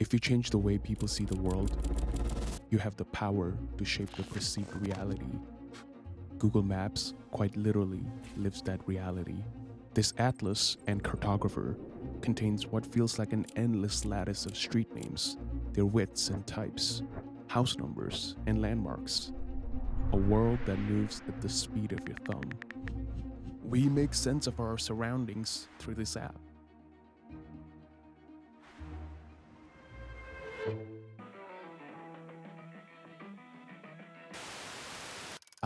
If you change the way people see the world, you have the power to shape the perceived reality. Google Maps quite literally lives that reality. This atlas and cartographer contains what feels like an endless lattice of street names, their widths and types, house numbers, and landmarks. A world that moves at the speed of your thumb. We make sense of our surroundings through this app.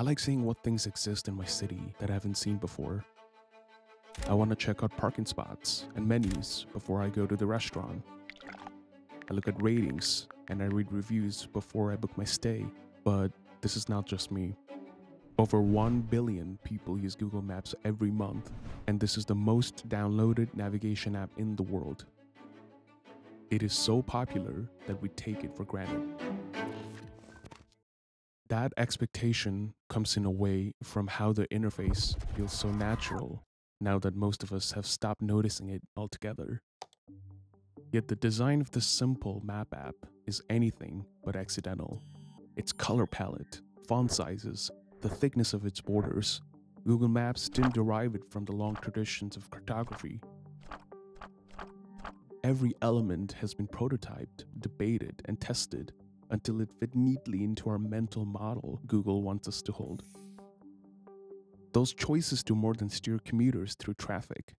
I like seeing what things exist in my city that I haven't seen before. I want to check out parking spots and menus before I go to the restaurant. I look at ratings and I read reviews before I book my stay. But this is not just me. Over 1 billion people use Google Maps every month, and this is the most downloaded navigation app in the world. It is so popular that we take it for granted. That expectation comes in a way from how the interface feels so natural now that most of us have stopped noticing it altogether. Yet the design of this simple map app is anything but accidental. Its color palette, font sizes, the thickness of its borders, Google Maps didn't derive it from the long traditions of cartography. Every element has been prototyped, debated, and tested until it fit neatly into our mental model Google wants us to hold. Those choices do more than steer commuters through traffic.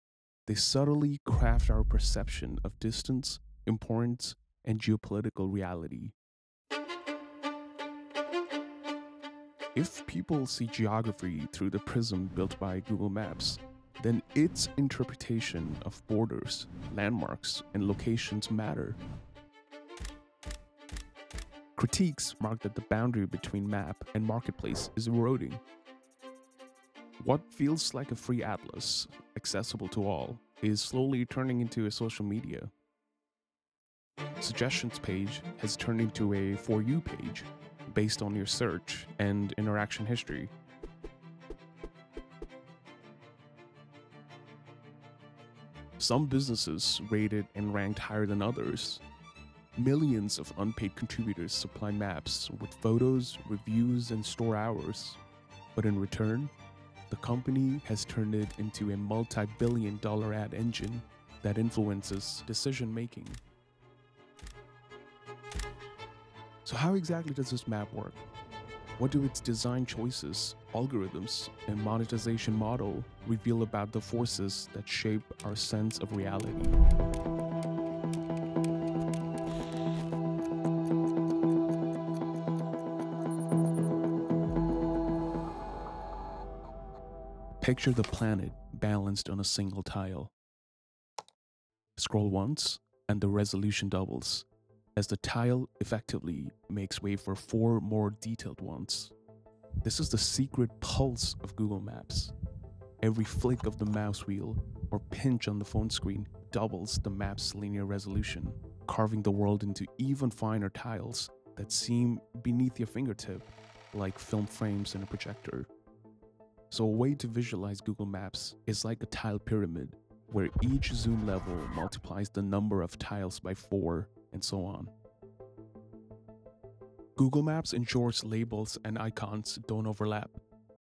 They subtly craft our perception of distance, importance, and geopolitical reality. If people see geography through the prism built by Google Maps, then its interpretation of borders, landmarks, and locations matter. Critiques mark that the boundary between map and marketplace is eroding. What feels like a free atlas, accessible to all, is slowly turning into a social media. Suggestions page has turned into a For You page based on your search and interaction history. Some businesses rated and ranked higher than others. Millions of unpaid contributors supply maps with photos, reviews, and store hours. But in return, the company has turned it into a multi billion dollar ad engine that influences decision making. So, how exactly does this map work? What do its design choices, algorithms, and monetization model reveal about the forces that shape our sense of reality? Picture the planet balanced on a single tile. Scroll once, and the resolution doubles as the tile effectively makes way for four more detailed ones. This is the secret pulse of Google Maps. Every flick of the mouse wheel or pinch on the phone screen doubles the map's linear resolution, carving the world into even finer tiles that seem beneath your fingertip, like film frames in a projector. So, a way to visualize Google Maps is like a tile pyramid, where each zoom level multiplies the number of tiles by 4 and so on. Google Maps ensures labels and icons don't overlap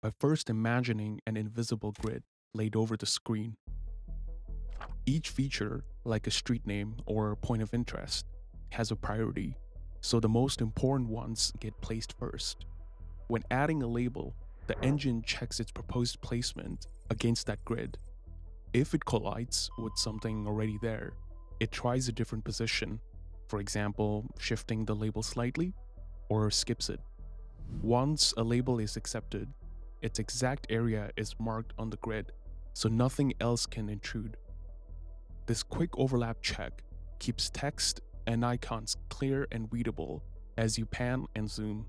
by first imagining an invisible grid laid over the screen. Each feature, like a street name or a point of interest, has a priority, so the most important ones get placed first. When adding a label, the engine checks its proposed placement against that grid. If it collides with something already there, it tries a different position for example, shifting the label slightly, or skips it. Once a label is accepted, its exact area is marked on the grid, so nothing else can intrude. This quick overlap check keeps text and icons clear and readable as you pan and zoom.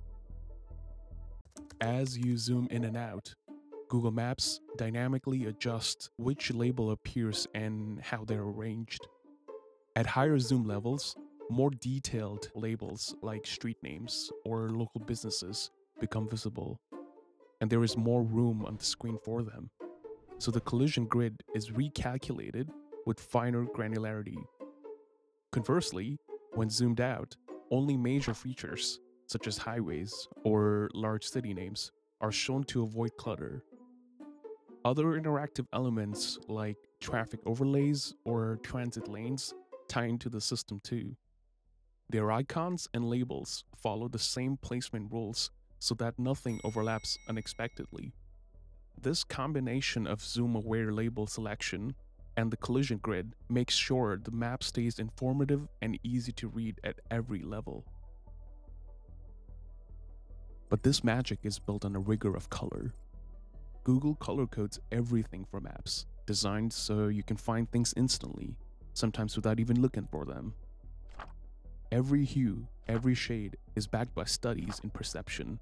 As you zoom in and out, Google Maps dynamically adjusts which label appears and how they're arranged. At higher zoom levels, more detailed labels like street names or local businesses become visible, and there is more room on the screen for them. So the collision grid is recalculated with finer granularity. Conversely, When zoomed out, only major features, such as highways or large city names, are shown to avoid clutter. Other interactive elements like traffic overlays or transit lanes tie into the system too. Their icons and labels follow the same placement rules so that nothing overlaps unexpectedly. This combination of zoom-aware label selection and the collision grid makes sure the map stays informative and easy to read at every level. But this magic is built on a rigor of color. Google color codes everything for maps, designed so you can find things instantly, sometimes without even looking for them. Every hue, every shade is backed by studies in perception,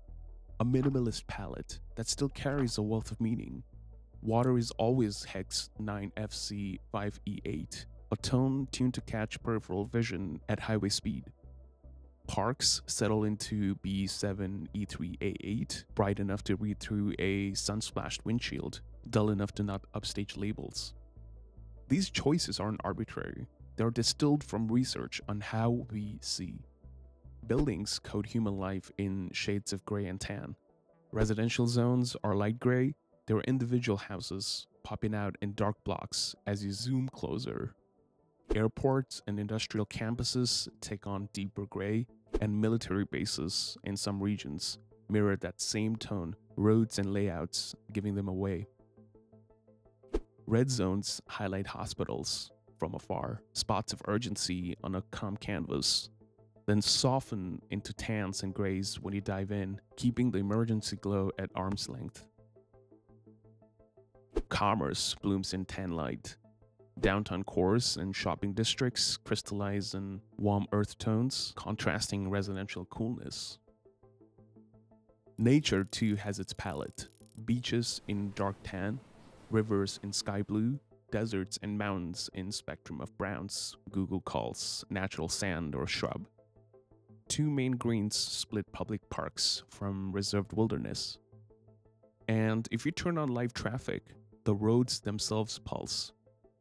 a minimalist palette that still carries a wealth of meaning. Water is always hex 9FC5E8, a tone tuned to catch peripheral vision at highway speed. Parks settle into B7E3A8, bright enough to read through a sun-splashed windshield, dull enough to not upstage labels. These choices aren't arbitrary, they're distilled from research on how we see. Buildings code human life in shades of gray and tan. Residential zones are light gray, there are individual houses popping out in dark blocks as you zoom closer. Airports and industrial campuses take on deeper gray, and military bases in some regions mirror that same tone, roads and layouts giving them away. Red zones highlight hospitals from afar, spots of urgency on a calm canvas, then soften into tans and grays when you dive in, keeping the emergency glow at arm's length. Commerce blooms in tan light. Downtown cores and shopping districts crystallize in warm earth tones, contrasting residential coolness. Nature too has its palette. Beaches in dark tan, rivers in sky blue, deserts and mountains in spectrum of browns Google calls natural sand or shrub. Two main greens split public parks from reserved wilderness. And if you turn on live traffic, the roads themselves pulse.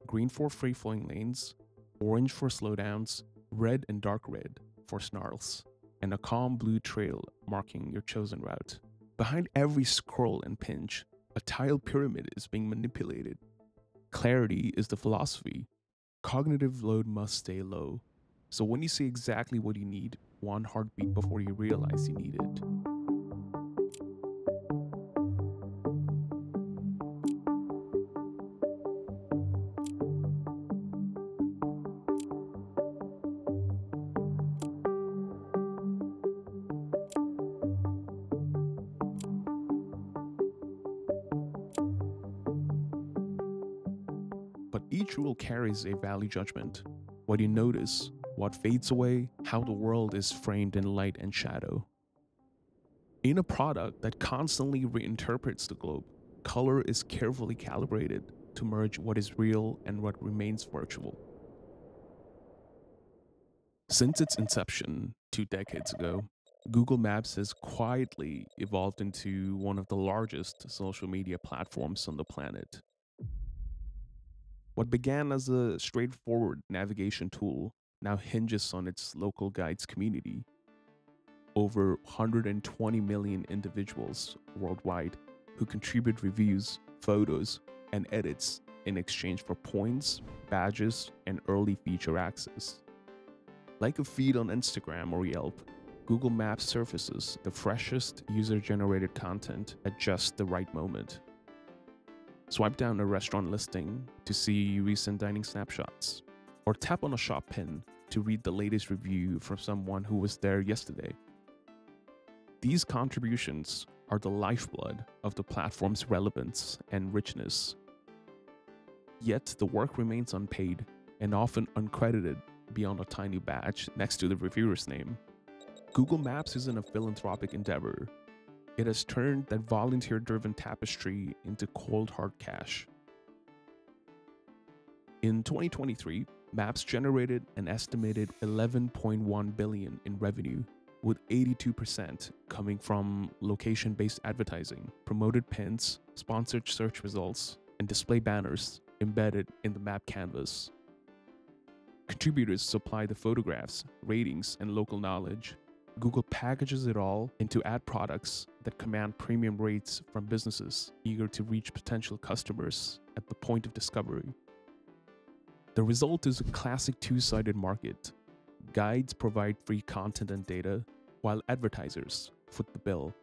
Green for free flowing lanes, orange for slowdowns, red and dark red for snarls, and a calm blue trail marking your chosen route. Behind every scroll and pinch, a tile pyramid is being manipulated. Clarity is the philosophy. Cognitive load must stay low. So when you see exactly what you need, one heartbeat before you realize you need it. Carries a value judgment. What you notice, what fades away, how the world is framed in light and shadow. In a product that constantly reinterprets the globe, color is carefully calibrated to merge what is real and what remains virtual. Since its inception two decades ago, Google Maps has quietly evolved into one of the largest social media platforms on the planet. What began as a straightforward navigation tool now hinges on its local guides community. Over 120 million individuals worldwide who contribute reviews, photos, and edits in exchange for points, badges, and early feature access. Like a feed on Instagram or Yelp, Google Maps surfaces the freshest user generated content at just the right moment. Swipe down a restaurant listing to see recent dining snapshots, or tap on a shop pin to read the latest review from someone who was there yesterday. These contributions are the lifeblood of the platform's relevance and richness. Yet the work remains unpaid and often uncredited beyond a tiny badge next to the reviewer's name. Google Maps isn't a philanthropic endeavor. It has turned that volunteer driven tapestry into cold hard cash. In 2023, Maps generated an estimated 11.1 billion in revenue, with 82% coming from location-based advertising, promoted pins, sponsored search results, and display banners embedded in the map canvas. Contributors supply the photographs, ratings, and local knowledge. Google packages it all into ad products that command premium rates from businesses eager to reach potential customers at the point of discovery. The result is a classic two sided market. Guides provide free content and data, while advertisers foot the bill,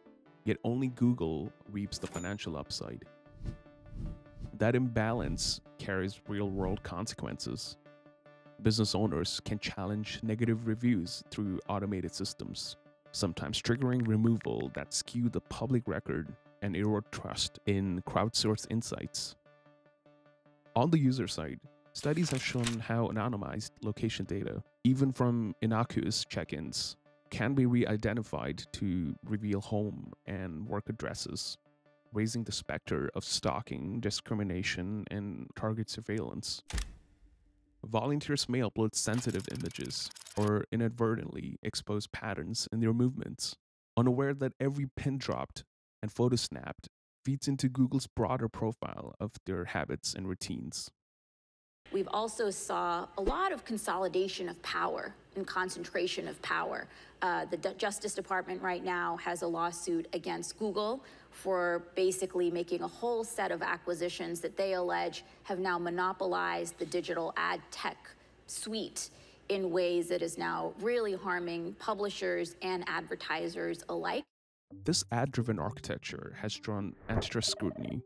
yet only Google reaps the financial upside. That imbalance carries real world consequences. Business owners can challenge negative reviews through automated systems, sometimes triggering removal that skew the public record and erode trust in crowdsourced insights. On the user side, studies have shown how anonymized location data, even from innocuous check ins, can be re identified to reveal home and work addresses, raising the specter of stalking, discrimination, and target surveillance. Volunteers may upload sensitive images or inadvertently expose patterns in their movements, unaware that every pin dropped and photo snapped feeds into Google's broader profile of their habits and routines. We've also saw a lot of consolidation of power and concentration of power. Uh, the D Justice Department right now has a lawsuit against Google for basically making a whole set of acquisitions that they allege have now monopolized the digital ad tech suite in ways that is now really harming publishers and advertisers alike. This ad driven architecture has drawn antitrust scrutiny.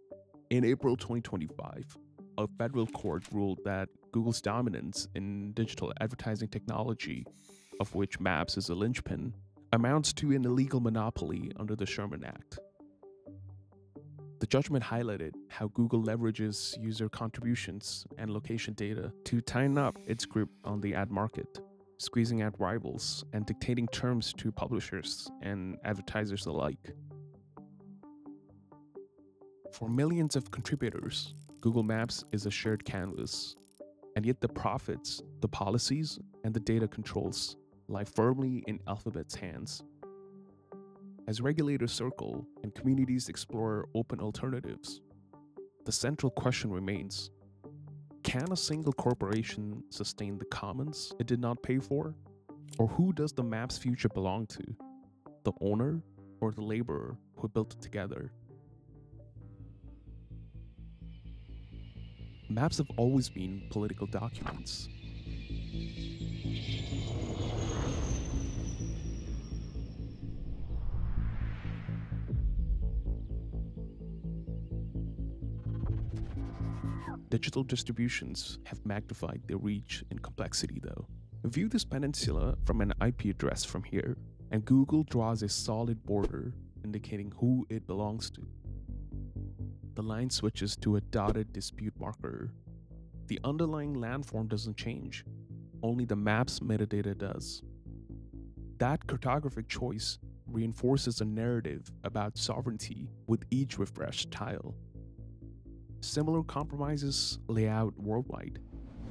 In April 2025, a federal court ruled that Google's dominance in digital advertising technology, of which Maps is a linchpin, amounts to an illegal monopoly under the Sherman Act. The judgment highlighted how Google leverages user contributions and location data to tighten up its grip on the ad market, squeezing out rivals and dictating terms to publishers and advertisers alike. For millions of contributors, Google Maps is a shared canvas, and yet the profits, the policies, and the data controls lie firmly in Alphabet's hands. As regulators circle and communities explore open alternatives, the central question remains can a single corporation sustain the commons it did not pay for? Or who does the map's future belong to? The owner or the laborer who built it together? Maps have always been political documents. Digital distributions have magnified their reach and complexity, though. View this peninsula from an IP address from here, and Google draws a solid border indicating who it belongs to the line switches to a dotted dispute marker. The underlying landform doesn't change, only the map's metadata does. That cartographic choice reinforces a narrative about sovereignty with each refreshed tile. Similar compromises lay out worldwide.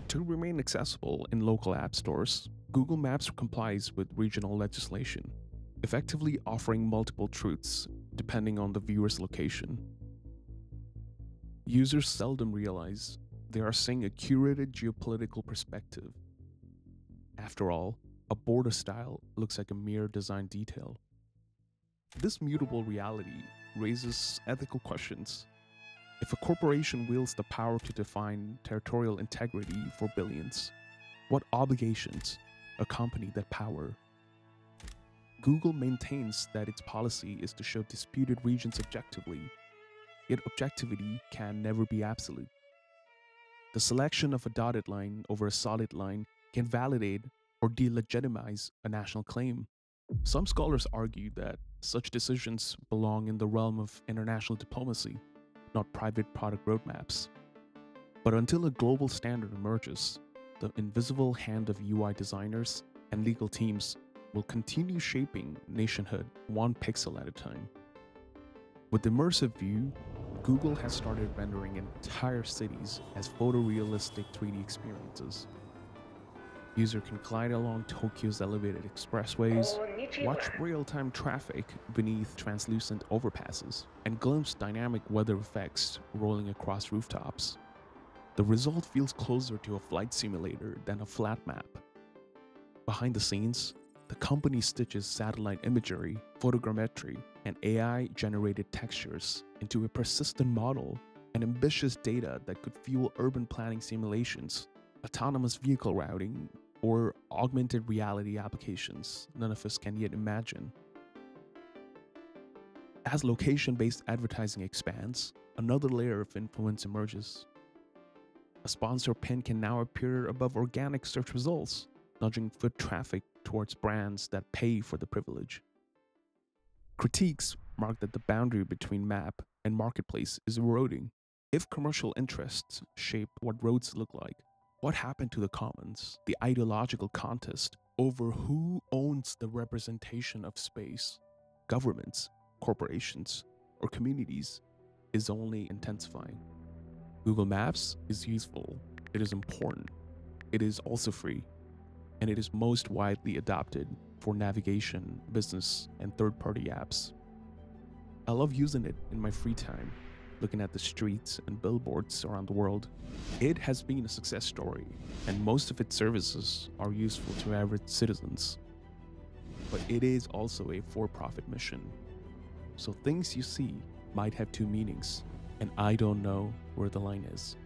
To remain accessible in local app stores, Google Maps complies with regional legislation, effectively offering multiple truths depending on the viewer's location users seldom realize they are seeing a curated geopolitical perspective. After all, a border style looks like a mere design detail. This mutable reality raises ethical questions. If a corporation wields the power to define territorial integrity for billions, what obligations accompany that power? Google maintains that its policy is to show disputed regions objectively yet objectivity can never be absolute. The selection of a dotted line over a solid line can validate or delegitimize a national claim. Some scholars argue that such decisions belong in the realm of international diplomacy, not private product roadmaps. But until a global standard emerges, the invisible hand of UI designers and legal teams will continue shaping nationhood one pixel at a time. With Immersive View, Google has started rendering entire cities as photorealistic 3D experiences. User can glide along Tokyo's elevated expressways, watch real-time traffic beneath translucent overpasses, and glimpse dynamic weather effects rolling across rooftops. The result feels closer to a flight simulator than a flat map. Behind the scenes, the company stitches satellite imagery, photogrammetry, and AI generated textures into a persistent model and ambitious data that could fuel urban planning simulations, autonomous vehicle routing, or augmented reality applications none of us can yet imagine. As location based advertising expands, another layer of influence emerges. A sponsor pin can now appear above organic search results, nudging foot traffic towards brands that pay for the privilege. Critiques mark that the boundary between map and marketplace is eroding. If commercial interests shape what roads look like, what happened to the commons, the ideological contest over who owns the representation of space, governments, corporations, or communities is only intensifying. Google Maps is useful, it is important, it is also free, and it is most widely adopted for navigation, business, and third party apps. I love using it in my free time, looking at the streets and billboards around the world. It has been a success story, and most of its services are useful to average citizens. But it is also a for profit mission. So things you see might have two meanings, and I don't know where the line is.